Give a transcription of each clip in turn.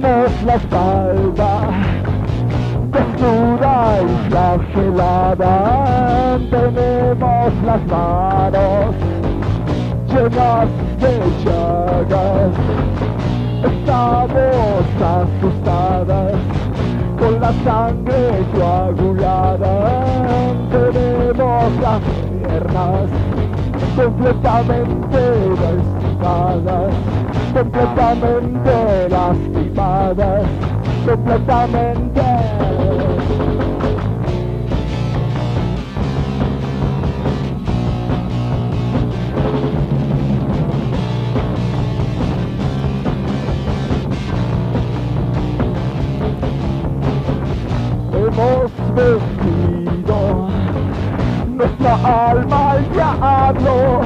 Tenemos la espalda desnuda y flagelada, tenemos las manos llenas de llagas, estamos asustadas con la sangre coagulada, tenemos las piernas completamente lastimadas, completamente lastimadas, completamente. Hemos vendido nuestra alma al diablo,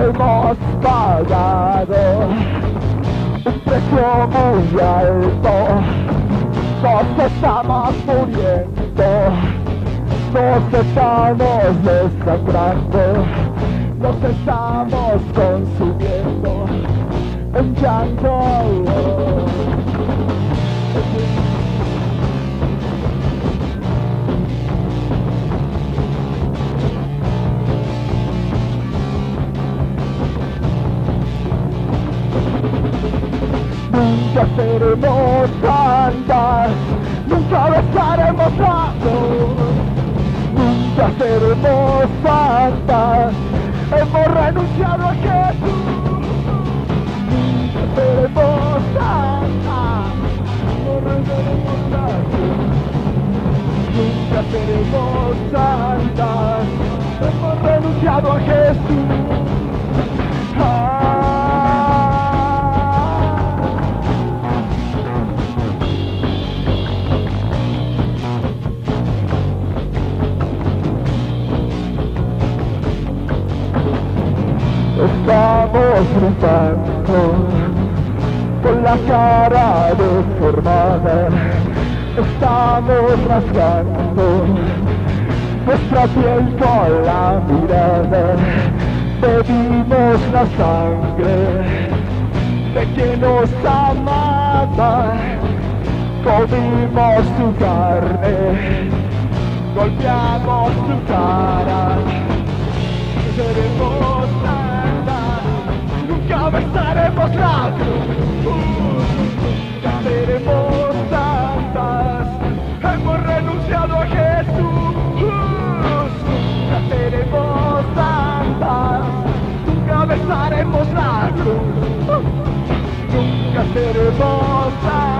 hemos pagado un precio muy alto, nos estamos muriendo, nos estamos desangrando, nos estamos consumiendo. En llanto. Nunca seremos santas, nunca besaremos cruz. Nunca seremos santas, hemos renunciado a Jesús. Nunca seremos santas, a cruz. Nunca seremos santas, hemos renunciado a Jesús. Estamos gritando con la cara deformada, estamos rasgando nuestra piel con la mirada, bebimos la sangre de quien nos amaba, comimos su carne, golpeamos su cara, seremos santas, nunca besaremos la cruz, nunca seremos santas, hemos renunciado a Jesús, nunca seremos santas, nunca besaremos la cruz, nunca seremos santas,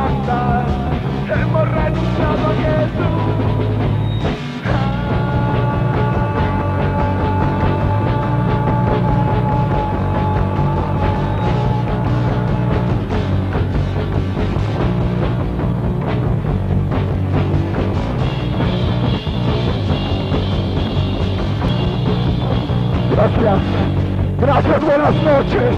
Gracias. Gracias, buenas noches.